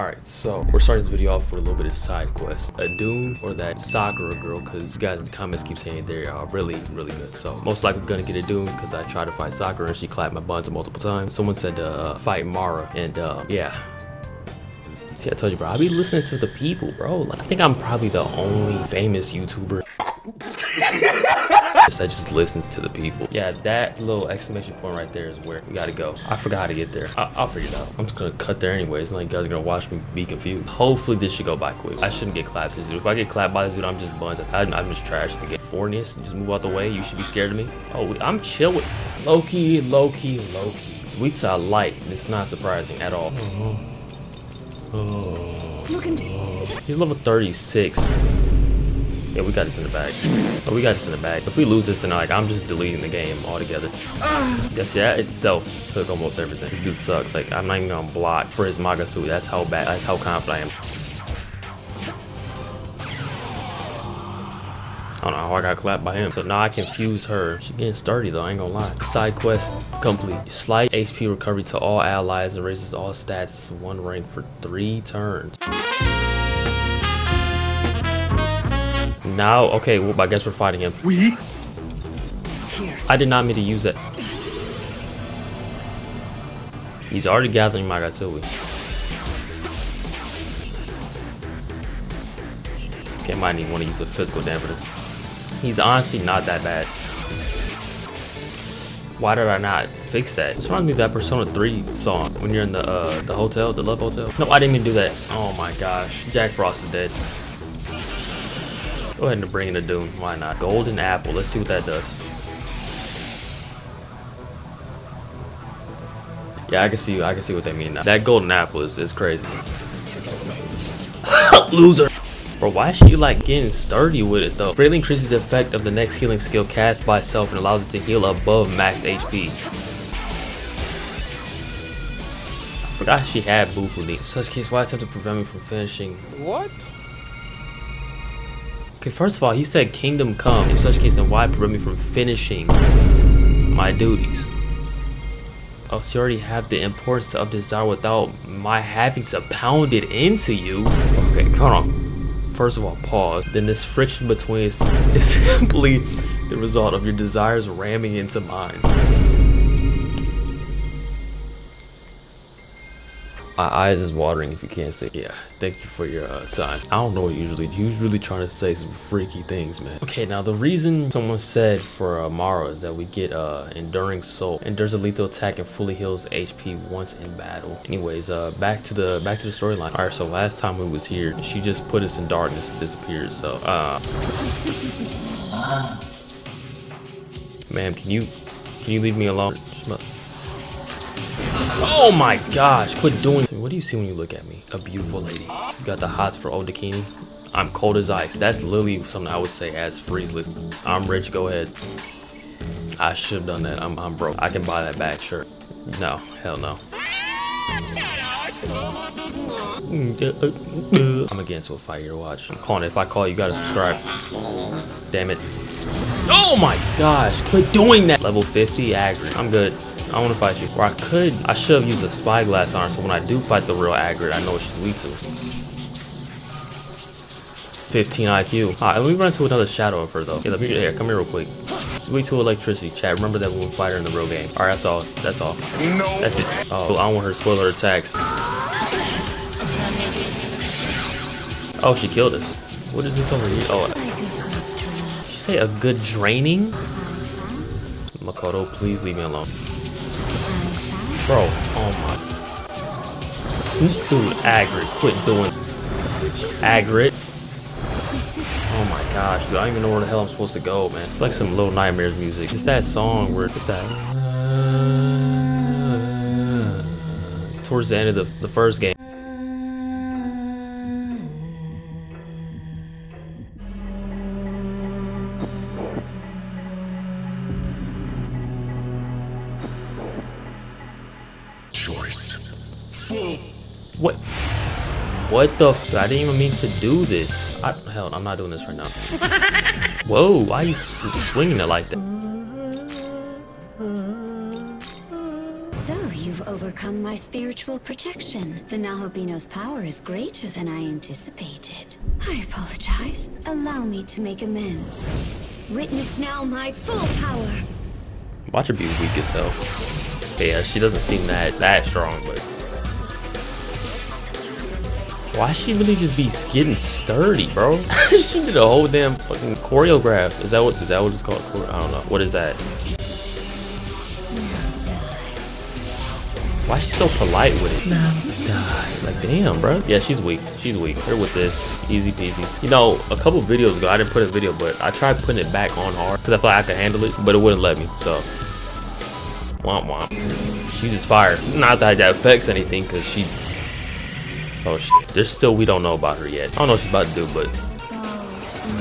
Alright, so we're starting this video off with a little bit of side quest. Idun or that Sakura girl, because guys in the comments keep saying they are really, really good. So most likely gonna get Idun because I tried to fight Sakura and she clapped my buns multiple times. Someone said to uh, fight Mara, and uh, yeah. See, I told you, bro, I be listening to the people, bro. Like, I think I'm probably the only famous YouTuber that just listens to the people. Yeah, that little exclamation point right there is where we gotta go. I forgot how to get there. I will figure it out. I'm just gonna cut there anyways. Like you guys are gonna watch me be confused. Hopefully this should go by quick. I shouldn't get clapped this dude. If I get clapped by this dude, I'm just buns. I'm, I'm just trash to get forness. Just move out the way. You should be scared of me. Oh, I'm chill with Loki, Loki, Loki. It's weak to light. It's not surprising at all. Oh. Oh. He's level 36. Yeah, we got this in the bag. Oh, we got this in the bag. If we lose this, then like I'm just deleting the game altogether. Yes, yeah, itself just took almost everything. This dude sucks. Like I'm not even gonna block for his Magatsu. That's how bad. That's how confident I am. I don't know how I got clapped by him. So now I confuse her. She getting sturdy though, I ain't gonna lie. Side quest complete. Slight HP recovery to all allies and raises all stats one rank for three turns. Now, okay, well, I guess we're fighting him. We? I did not mean to use it. He's already gathering my Magatsuhi. Okay, might need want to use a physical damper. He's honestly not that bad. Why did I not fix that? It's reminds me of that Persona 3 song when you're in the uh, the hotel, the love hotel. No, I didn't even do that. Oh my gosh, Jack Frost is dead. Go ahead and bring in Idun. Why not? Golden apple. Let's see what that does. Yeah, I can see. I can see what they mean now. That golden apple is, is crazy. Loser. Bro, why is she like getting sturdy with it though? Greatly increases the effect of the next healing skill cast by itself and allows it to heal above max HP. I forgot she had Bufuni. In such case, why attempt to prevent me from finishing? What? Okay, first of all, he said kingdom come. In such case, then why prevent me from finishing my duties? Oh, so you already have the importance of desire without my having to pound it into you. Okay, hold on. First of all, pause. Then this friction between is, is simply the result of your desires ramming into mine. My eyes is watering if you can't see. Yeah, thank you for your uh, time. I don't know what usually. He was really trying to say some freaky things, man. Okay, now the reason someone said for uh, Mara is that we get uh, Enduring Soul. Endures a lethal attack and fully heals HP once in battle. Anyways, uh, back to the back to the storyline. All right, so last time we was here, she just put us in darkness and disappeared. So, uh, ma'am, can you can you leave me alone? Oh my gosh, quit doing What do you see when you look at me? A beautiful lady. You got the hots for old bikini. I'm cold as ice. That's literally something I would say as freezeless. I'm rich, go ahead. I should have done that. I'm, I'm broke. I can buy that back shirt. No, hell no. I'm against what fight your watch. I'm calling it. If I call you, gotta subscribe. Damn it. Oh my gosh, quit doing that. Level 50, Agri. I'm good. I want to fight you. Or I could, I should have used a spyglass on her so when I do fight the real Agrat, I know what she's weak to. 15 IQ. Alright, let me run into another shadow of her though. Yeah, let me, here, come here real quick. She's weak to electricity, chat. Remember that when we fight her in the real game. Alright, that's all. That's all. No. That's it. Oh, I don't want her to spoil her attacks. Oh, she killed us. What is this over here? Oh, she say a good draining? Makoto, please leave me alone. Bro, oh my. This Dude, Agrat, quit doing Agrat. Oh my gosh, dude, I don't even know where the hell I'm supposed to go, man. It's like some Little Nightmares music. It's that song where it's that. Towards the end of the, the first game. Choice. Full. What? What the f- I didn't even mean to do this. I, hell, I'm not doing this right now. Whoa, why are you swinging it like that? So, you've overcome my spiritual protection. The Nahobino's power is greater than I anticipated. I apologize. Allow me to make amends. Witness now my full power. Watch her be weak as hell. Yeah, she doesn't seem that that strong, but why she really just be getting sturdy, bro? she did a whole damn fucking choreograph. Is that what is that what it's called? I don't know. What is that? Why is she so polite with it? God, like damn, bro. Yeah, she's weak. She's weak. Her with this, easy peasy. You know, a couple videos ago, I didn't put a video, but I tried putting it back on hard because I thought I could handle it, but it wouldn't let me. So, womp womp. She just fired. Not that that affects anything, cause she. Oh shit. There's still we don't know about her yet. I don't know what she's about to do, but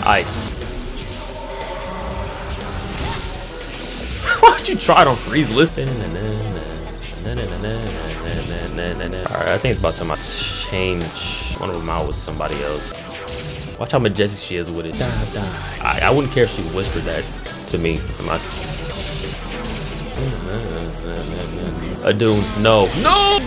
ice. Why'd you try it on freeze list? Alright, I think it's about time I change one of them out with somebody else. Watch how majestic she is with it. I, I wouldn't care if she whispered that to me. Idun, no. No!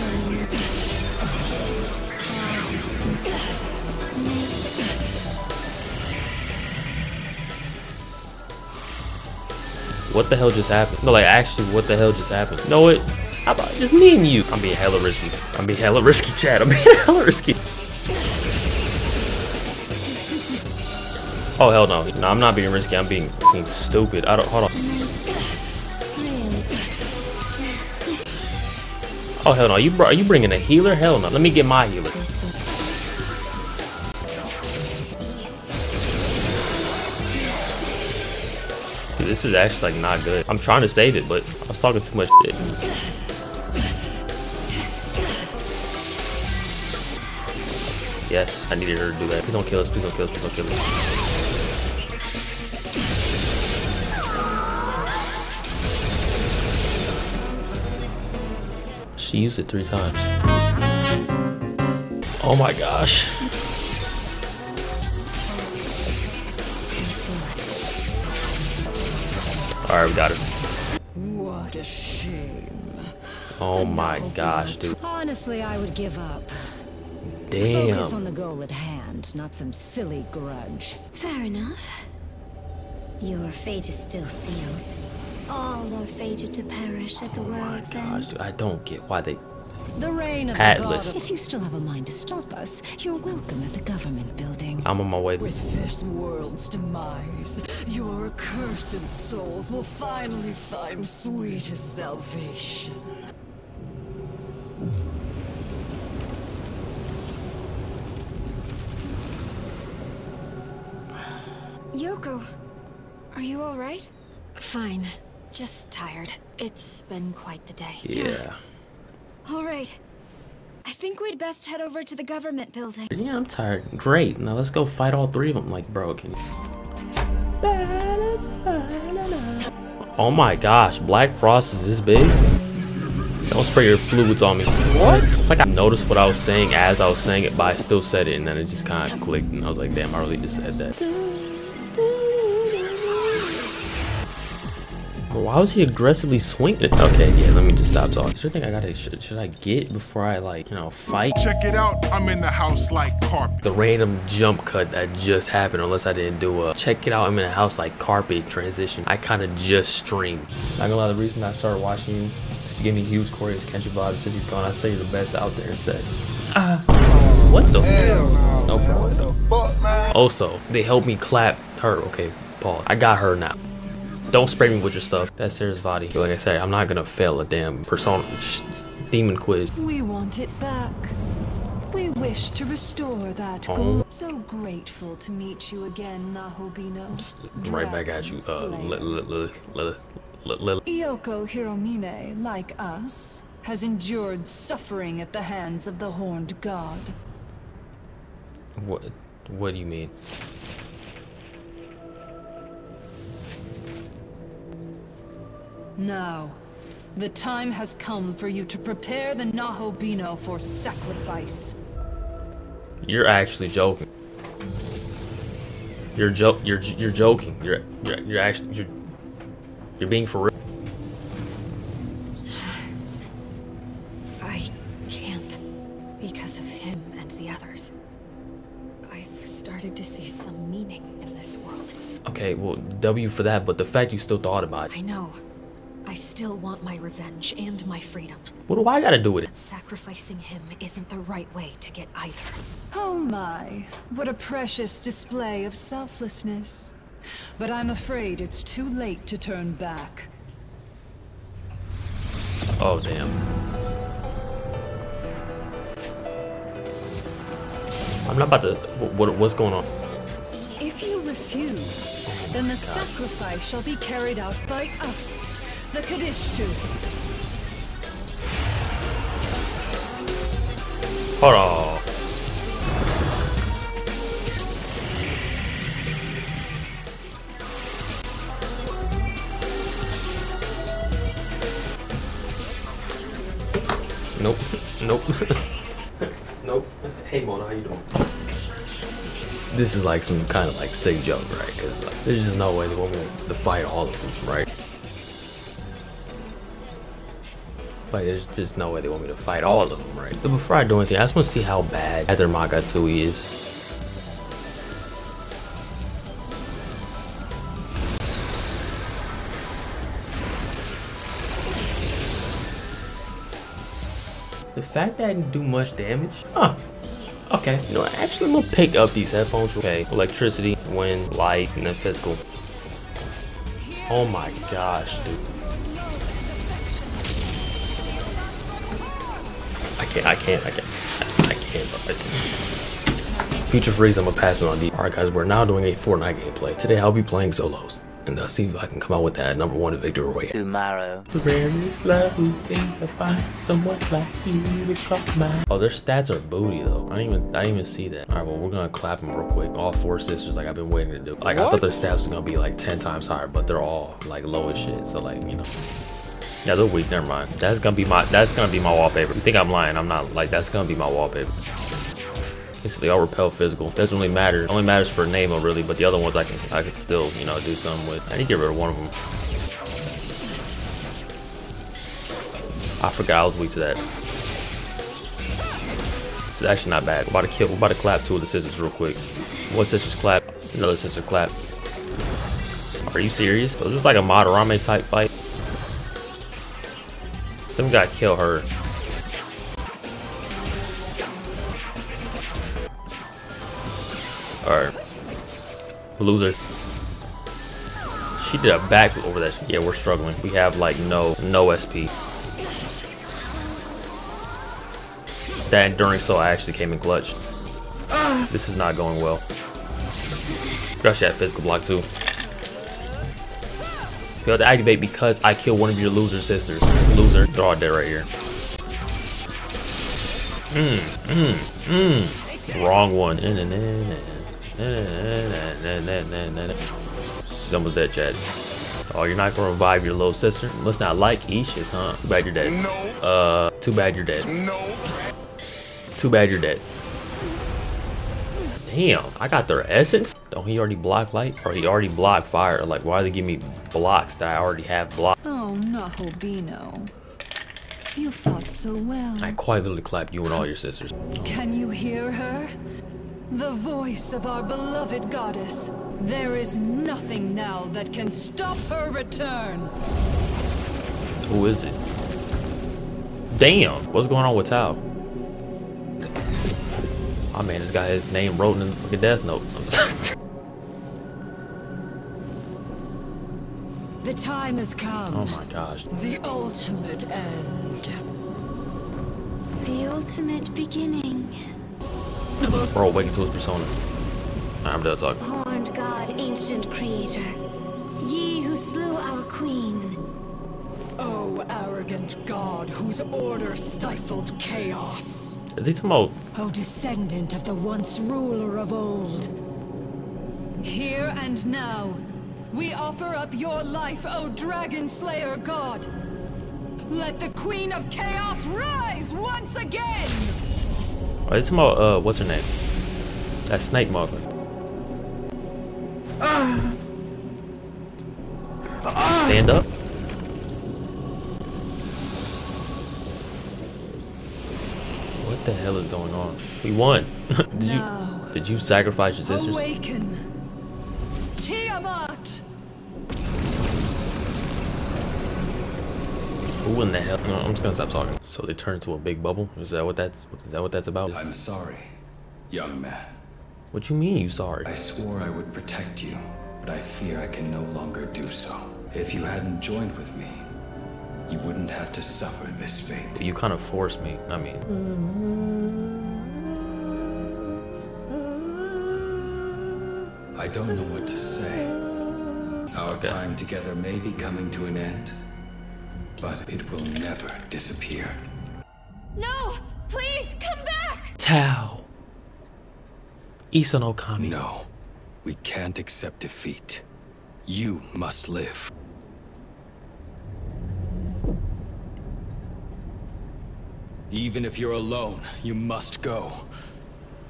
What the hell just happened? No, like actually, what the hell just happened? No, it. How about just me and you? I'm being hella risky. I'm being hella risky, Chad. I'm being hella risky. Oh hell no. No, I'm not being risky. I'm being stupid. I don't hold on. Oh hell no. You are you bringing a healer? Hell no. Let me get my healer. Dude, this is actually like not good. I'm trying to save it, but I was talking too much shit. Yes, I needed her to do that. Please don't kill us, please don't kill us, please don't kill us. She used it three times. Oh my gosh. Alright, we got it. What a shame. Oh my gosh, dude. Honestly, I would give up. Damn. Focus on the goal at hand, not some silly grudge. Fair enough. Your fate is still sealed. All are fated to perish at the oh world's Gosh, end. dude, I don't get why they. The reign of Atlas. the god. If you still have a mind to stop us, you're welcome at the government building. I'm on my way. With this world's demise, your accursed souls will finally find sweetest salvation. Yoko, are you alright? Fine. Just tired. It's been quite the day. Yeah. Alright. I think we'd best head over to the government building. Yeah, I'm tired. Great. Now let's go fight all three of them. Like, bro, can you... Oh my gosh, Black Frost is this big? Don't spray your fluids on me. What? It's like I noticed what I was saying as I was saying it, but I still said it, and then it just kind of clicked, and I was like, damn, I really just said that. Why was he aggressively swinging? Okay, yeah, let me just stop talking. Should I think I gotta, should, should I get before I like, you know, fight? Check it out. I'm in the house like carpet. the random jump cut that just happened unless I didn't do a check it out I'm in a house like carpet transition I kind of just streamed not gonna lie the reason I started watching you is to give me huge Corey's country vibe since he's gone I say you're the best out there instead ah what the Hell no problem also they helped me clap her okay Paul I got her now don't spray me with your stuff that's Sarah's body like I said I'm not gonna fail a damn persona demon quiz We want it back. We wish to restore that Oh. gold. So grateful to meet you again, Nahobino. right back at you uh Iyoko Hiromine, like us, has endured suffering at the hands of the Horned God. What? What do you mean? Now, the time has come for you to prepare the Nahobino for sacrifice. You're actually joking. You're joke. you're you're joking. You're you're, you're actually you're, you're being for real. I can't because of him and the others. I've started to see some meaning in this world. Okay, well, W for that, but the fact you still thought about it. I know. I still want my revenge and my freedom. What do I gotta do with it? But sacrificing him isn't the right way to get either. Oh my, what a precious display of selflessness. But I'm afraid it's too late to turn back. Oh, damn. I'm not about to. What, what's going on? If you refuse, oh then the sacrifice shall be carried out by us, the Kadishtu. Hold on. Nope. Nope. nope. Hey Mona, how you doing? This is like some kind of like sick joke, right? Because like, there's just no way they want me to fight all of them, right? Like, there's just no way they want me to fight all of them, right? But before I do anything, I just want to see how bad Ether Magatsuhi is. The fact that I didn't do much damage? Huh. Okay. You know, actually, I'm gonna pick up these headphones. Okay. Electricity, wind, light, and then physical. Oh my gosh, dude. Can't, I can't, I can't, I can't. I can't. Future Freeze, I'm gonna pass it on to you. Alright guys, we're now doing a Fortnite gameplay. Today I'll be playing solos. And uh, see if I can come out with that number one victory royale. tomorrow. Oh, their stats are booty though. I didn't even I didn't even see that. All right, well we're gonna clap them real quick. All four sisters, like I've been waiting to do. Like I thought their stats was gonna be like ten times higher, but they're all like low as shit. So like you know. Yeah, they're weak. Never mind. That's gonna be my that's gonna be my wallpaper. You think I'm lying? I'm not. Like that's gonna be my wallpaper. Basically, all repel physical. Doesn't really matter. It only matters for Nemo really, but the other ones I can I can still you know do something with. I need to get rid of one of them. I forgot I was weak to that. It's actually not bad. We're about to kill. We're about to clap two of the scissors real quick. One scissors clap. Another sister clap. Are you serious? So this is like a Madarame type fight. Then we gotta kill her. Alright. Loser. She did a back over that. Yeah, we're struggling. We have like no no SP. That enduring soul actually came in clutch. This is not going well. Gosh, that physical block too. Failed to activate because I killed one of your loser sisters. Loser. All dead right here. Mmm, mmm, mmm. Wrong one. She's almost dead, Chad. Oh, you're not gonna revive your little sister? Must not like eat shit, huh? Too bad you're dead. No, Uh, too bad you're dead. no. Too bad you're dead. Damn, I got their essence? Don't he already block light? Or he already blocked fire? Like, why do they give me blocks that I already have blocked? Oh, Nahobino. You fought so well. I quite literally clapped you and all your sisters. Can you hear her? The voice of our beloved goddess. There is nothing now that can stop her return. Who is it? Damn, what's going on with Tao? My man just got his name wrote in the fucking death note. time has come. oh my gosh. The ultimate end. The ultimate beginning. Bro, awaken to his persona. Alright, I'm done talking. Horned God, ancient creator. Ye who slew our queen. Oh, arrogant god whose order stifled chaos. Is he talking about O descendant of the once ruler of old. Here and now, we offer up your life, O Dragon Slayer God. Let the Queen of Chaos rise once again! Are it's about uh what's her name? That snake mother. Stand up. What the hell is going on? We won. did Now, you did you sacrifice your sisters? awaken. Tiamat! Who in the hell? No, I'm just gonna stop talking. So they turned into a big bubble. Is that what that's? Is that what that's about? I'm sorry, young man. What you mean you sorry? I swore I would protect you, but I fear I can no longer do so. If you hadn't joined with me, you wouldn't have to suffer this fate. You kind of forced me. I mean, I don't know what to say. Our Okay. time together may be coming to an end, but it will never disappear. No! Please, come back! Tao. Issa Okami. No, we can't accept defeat. You must live. Even if you're alone, you must go.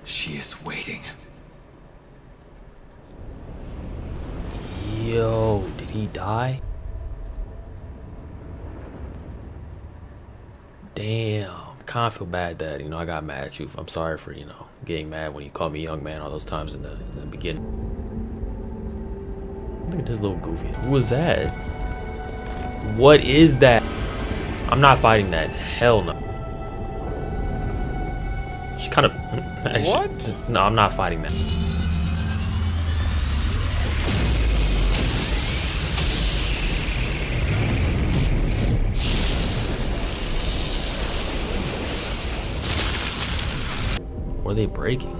She is waiting. Yo, did he die? Damn. I kind of feel bad that, you know, I got mad at you. I'm sorry for, you know, getting mad when you called me young man all those times in the, in the beginning. Look at this little goofy. Who was that? What is that? I'm not fighting that. Hell no. She kind of. What? No, I'm not fighting that. Are they breaking?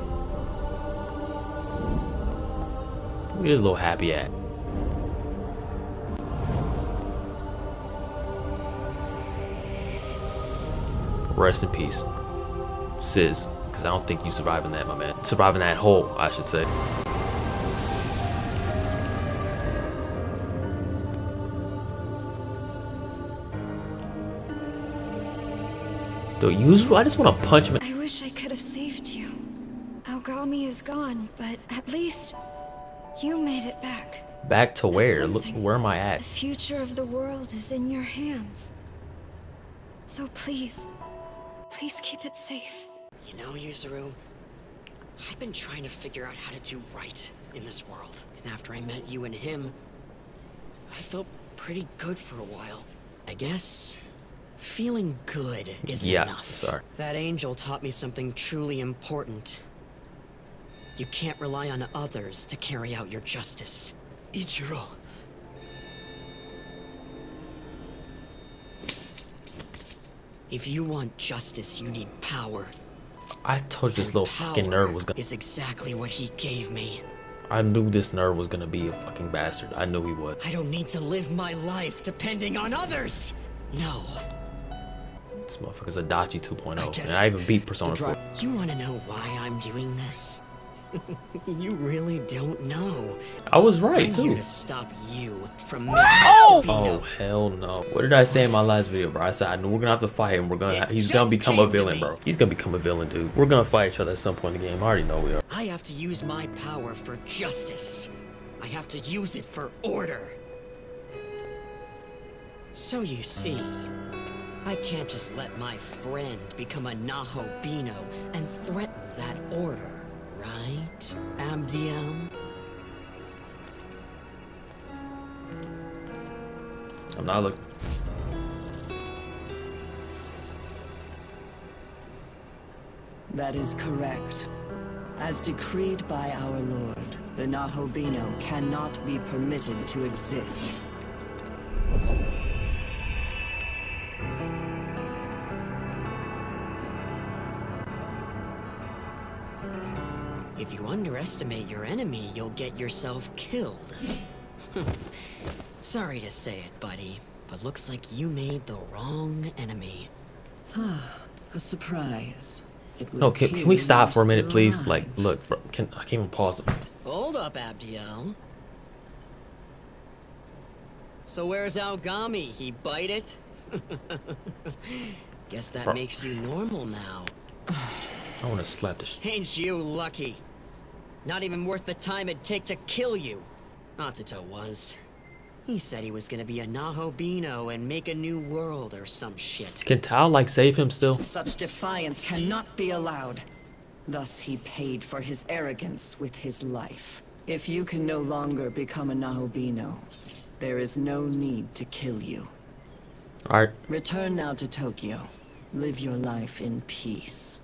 Look at this little happy at. Rest in peace. Sis. Because I don't think you surviving that, my man. Surviving that hole, I should say. Dude, you, I just want to punch him. I wish I could have saved you. Aogami is gone, but at least you made it back. Back to where? Look, where am I at? The future of the world is in your hands. So please, please keep it safe. You know, Yuzuru, I've been trying to figure out how to do right in this world. And after I met you and him, I felt pretty good for a while. I guess feeling good isn't Yeah, enough. sorry. That angel taught me something truly important. You can't rely on others to carry out your justice. Ichiro. If you want justice, you need power. I told you this little fucking nerd was gonna. Is exactly what he gave me. I knew this nerd was gonna be a fucking bastard. I knew he would. I don't need to live my life depending on others. No. This motherfucker's Adachi 2.0. I and. I even beat Persona 4. You want to know why I'm doing this? you really don't know. I was right, I'm here too. to stop you from making Oh hell no! What did I say in my last video, bro? I said I knew we're gonna have to fight him. We're gonna he's gonna become a villain, bro. He's gonna become a villain, dude. We're gonna fight each other at some point in the game. I already know we are. I have to use my power for justice. I have to use it for order. So you see, I can't just let my friend become a Nahobino and threaten that order, right, Abdiel? I'm not looking. That is correct. As decreed by our lord, the Nahobino cannot be permitted to exist. If you underestimate your enemy, you'll get yourself killed. Sorry to say it, buddy, but looks like you made the wrong enemy. A surprise. No, can, can we stop for a minute, please? alive. Like, look, bro. Can I can't even pause it. Hold up, Abdiel. So where's Aogami? He bite it? Guess that Bro. makes you normal now. I want to slap this. Ain't you lucky? Not even worth the time it'd take to kill you. Atsuta was. He said he was gonna be a Nahobino and make a new world or some shit. Can Tao like save him still? Such defiance cannot be allowed. Thus he paid for his arrogance with his life. If you can no longer become a Nahobino, there is no need to kill you. Alright. Return now to Tokyo. Live your life in peace.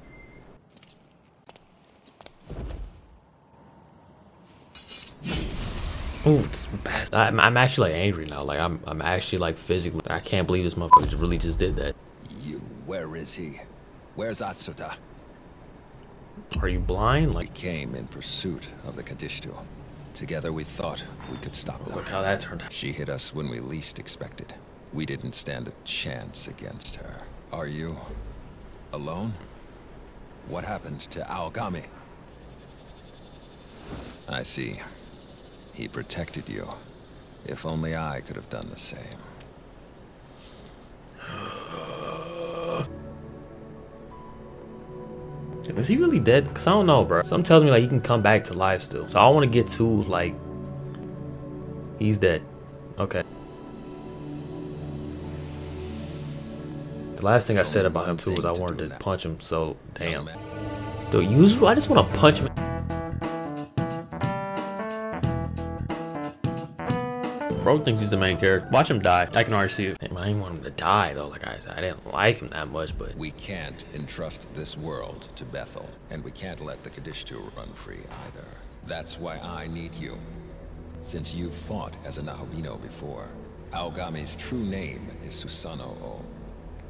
Ooh, it's bad. I'm, I'm actually like, angry now. Like I'm I'm actually like physically. I can't believe this motherfucker really just did that. You, where is he? Where's Atsuta? Are you blind? Like we came in pursuit of the Kadishtu. Together we thought we could stop them. Look how that turned out. She hit us when we least expected. We didn't stand a chance against her. Are you alone? What happened to Aogami? I see. He protected you. If only I could have done the same. Is he really dead? Because I don't know, bro. Something tells me like he can come back to life still. So I don't want to get too like he's dead. Okay. The last thing I said about him too was I wanted to punch him. So damn. Dude, use I just want to punch him. Bro thinks he's the main character. Watch him die. I can already see it. Damn, I didn't want him to die though. Like I said, I didn't like him that much, but we can't entrust this world to Bethel, and we can't let the Kadishtu run free either. That's why I need you. Since you've fought as a Nahobino before, Aogami's true name is Susanoo,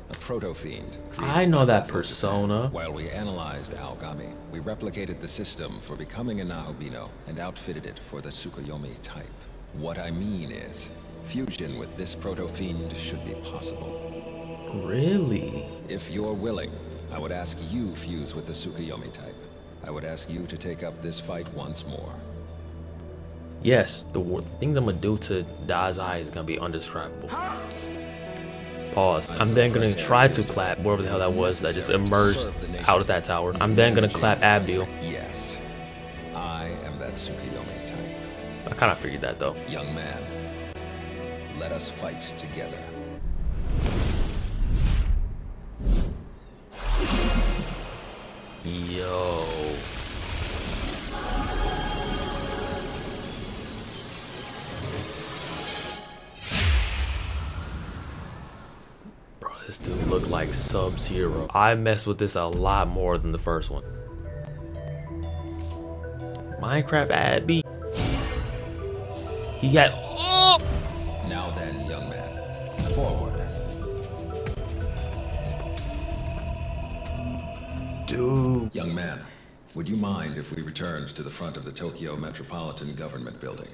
a proto-fiend. I know that persona. While we analyzed Aogami, we replicated the system for becoming a Nahobino and outfitted it for the Tsukuyomi type. What I mean is, fusion with this proto-fiend should be possible. Really? If you're willing, I would ask you fuse with the Tsukuyomi type. I would ask you to take up this fight once more. Yes, the, the things I'm gonna do to Dazai is gonna be undescribable. Pause. I'm then gonna try to clap wherever the hell that was that just emerged out of that tower. I'm then gonna clap Abdul. Yes, kind of figured that though. Young man, let us fight together. Yo. Bro, this dude look like Sub-Zero. I messed with this a lot more than the first one. Minecraft Abby. He got. Oh! Now then, young man, forward. Dude. Young man, would you mind if we returned to the front of the Tokyo Metropolitan Government Building?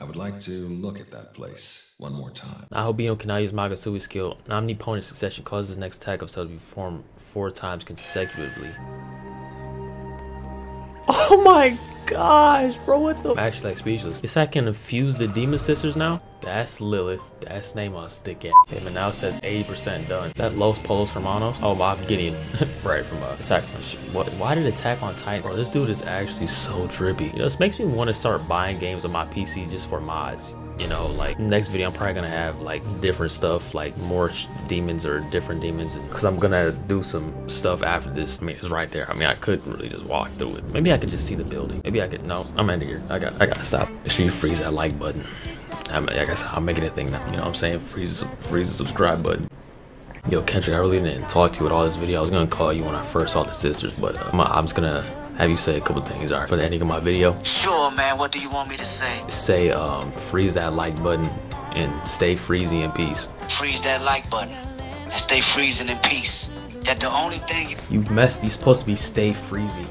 I would like to look at that place one more time. Nahobino cannot use Magatsuhi skill. Omnipotent succession causes next attack of cell to be performed four times consecutively. Oh my gosh, bro, what the? I'm actually like speechless. Guess I can infuse the demon sisters now? That's Lilith. That's name on stick it. Okay, but now says 80% done. Is that Los Polos Hermanos? Oh, Mob Gideon. right, from uh, Attack on What? Why did Attack on Titan? Bro, this dude is actually so drippy. You know, this makes me want to start buying games on my PC just for mods. You know, like next video, I'm probably gonna have like different stuff, like more demons or different demons, because I'm gonna do some stuff after this. I mean, it's right there. I mean, I could really just walk through it. Maybe I could just see the building. Maybe I could. No, I'm out of here. I got. I gotta stop. Make sure you freeze that like button. I'm, I guess I'm making a thing now. You know what I'm saying? Freeze, freeze the subscribe button. Yo, Kendrick, I really didn't talk to you with all this video. I was gonna call you when I first saw the sisters, but uh, I'm, I'm just gonna have you say a couple things. All right, for the ending of my video. Sure, man. What do you want me to say? Say, um, freeze that like button and stay freezy in peace. Freeze that like button and stay freezing in peace. That the only thing you, you messed. You're supposed to be stay freezy